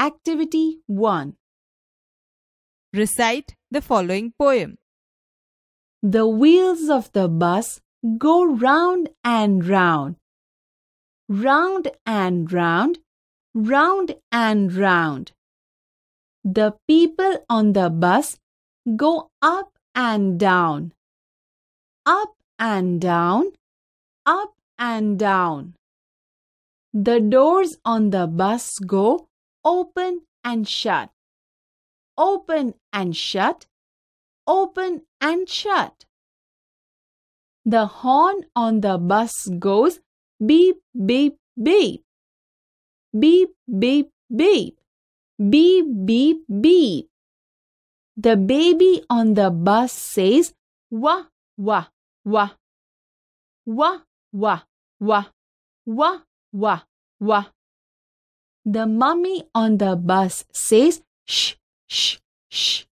Activity 1 Recite the following poem. The wheels of the bus go round and round, round and round, round and round. The people on the bus go up and down, up and down, up and down. The doors on the bus go open and shut, open and shut, open and shut. The horn on the bus goes beep, beep, beep. Beep, beep, beep. Beep, beep, beep. The baby on the bus says wah, wah, wah. Wah, wah, wah. Wah, wah, wah. The mummy on the bus says shh, shh, shh.